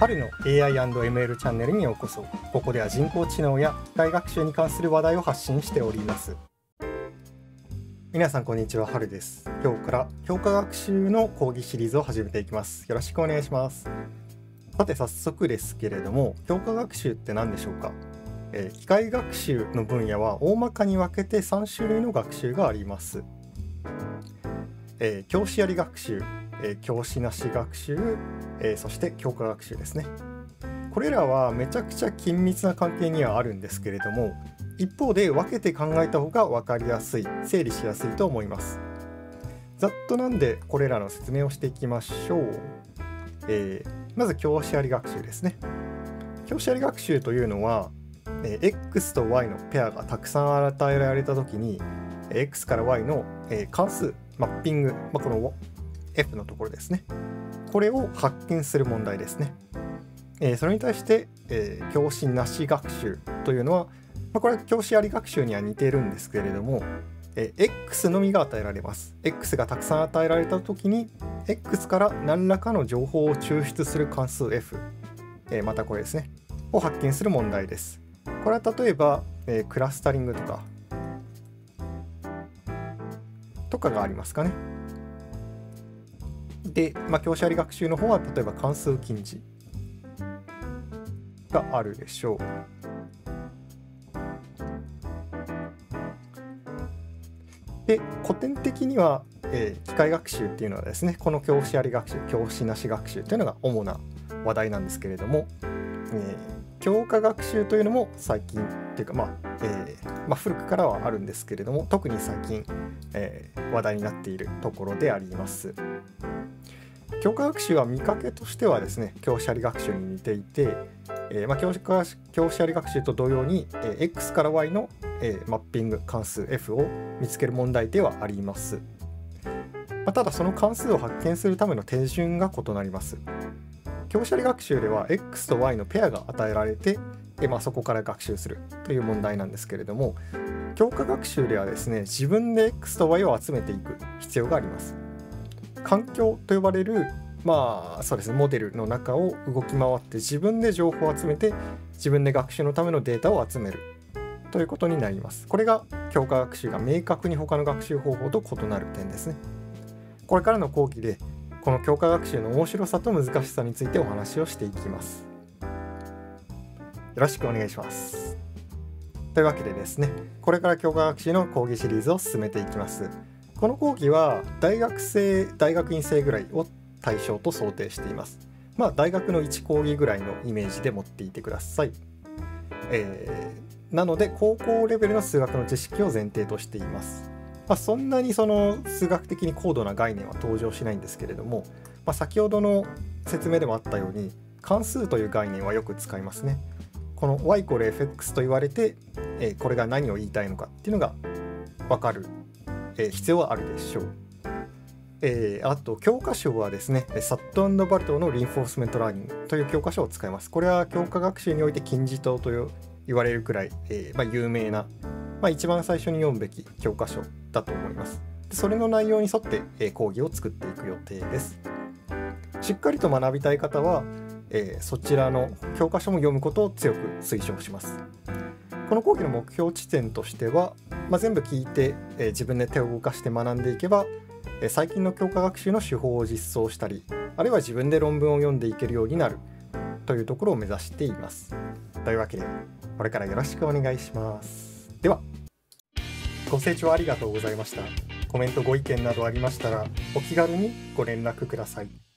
春の AI&ML チャンネルにようこそここでは人工知能や機械学習に関する話題を発信しております。皆さんこんにちは春です。今日から教科学習の講義シリーズを始めていきます。よろしくお願いします。さて早速ですけれども教科学習って何でしょうか、えー、機械学習の分野は大まかに分けて3種類の学習があります、えー、教師あり学習えー、教師なし学習、えー、そして教科学習ですね。これらはめちゃくちゃ緊密な関係にはあるんですけれども一方で分けて考えた方が分かりやすい整理しやすいと思います。ざっとなんでこれらの説明をしていきましょう、えー、まず教師あり学習ですね。教師あり学習というのは、え X と Y のペアがたくさん与えられた時に X から Y の、え関数マッピング、まあ、この F のところですね。これを発見する問題ですね。えー、それに対して、えー、教師なし学習というのは、まあ、これは教師あり学習には似ているんですけれども、えー、X のみが与えられます。X がたくさん与えられた時に X から何らかの情報を抽出する関数 F、えまたこれですね、を発見する問題です。これは例えば、えクラスタリングとかとかがありますかね。で、まあ、教師あり学習の方は例えば関数近似があるでしょう。で古典的には、えー、機械学習っていうのはですねこの教師あり学習教師なし学習っていうのが主な話題なんですけれども、えー、教科学習というのも最近っていうかまあ、えー、まあ、古くからはあるんですけれども特に最近、え話題になっているところであります。教科学習は見かけとしてはですね教師あり学習に似ていて、えーまあ、教教師あり学習と同様に、えー、x から y の、えー、マッピング関数 f を見つける問題ではあります、まあ、ただその関数を発見するための手順が異なります教師あり学習では x と y のペアが与えられて、えまあ、そこから学習するという問題なんですけれども教科学習ではですね自分で x と y を集めていく必要があります環境と呼ばれるまあそうですねモデルの中を動き回って自分で情報を集めて自分で学習のためのデータを集めるということになります。これが教科学習が明確に他の学習方法と異なる点ですね。これからの講義でこの教科学習の面白さと難しさについてお話をしていきます。よろしくお願いします。というわけでですね、これから教科学習の講義シリーズを進めていきます。この講義は大学生大学院生ぐらいを対象と想定していますまあ大学の1講義ぐらいのイメージで持っていてください、えー、なので高校レベルの数学の知識を前提としていますまあ、そんなにその数学的に高度な概念は登場しないんですけれども、まあ、先ほどの説明でもあったように関数という概念はよく使いますね。この y イコール fx と言われて、えー、これが何を言いたいのかっていうのが分かるえー、必要はあるでしょう。えー、あと教科書はですね、サットン・バルトの Reinforcement Learning という教科書を使います。これは教科学習において金字塔と言われるくらい、えー、まあ、有名な、まあ、一番最初に読むべき教科書だと思います。でそれの内容に沿って、えー、講義を作っていく予定です。しっかりと学びたい方は、えー、そちらの教科書も読むことを強く推奨します。この講義の目標地点としては、まあ、全部聞いて、えー、自分で手を動かして学んでいけば、えー、最近の教科学習の手法を実装したりあるいは自分で論文を読んでいけるようになるというところを目指しています。というわけでこれからよろしくお願いします。ではご清聴ありがとうございました。コメントご意見などありましたらお気軽にご連絡ください。